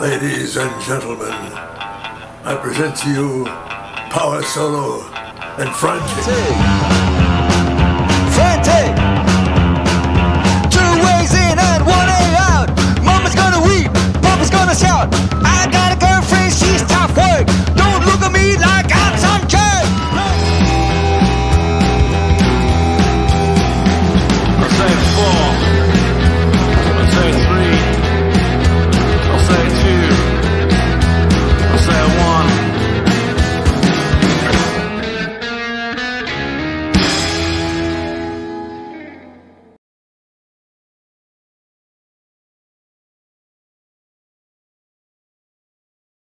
Ladies and gentlemen, I present to you Power Solo and Frankie.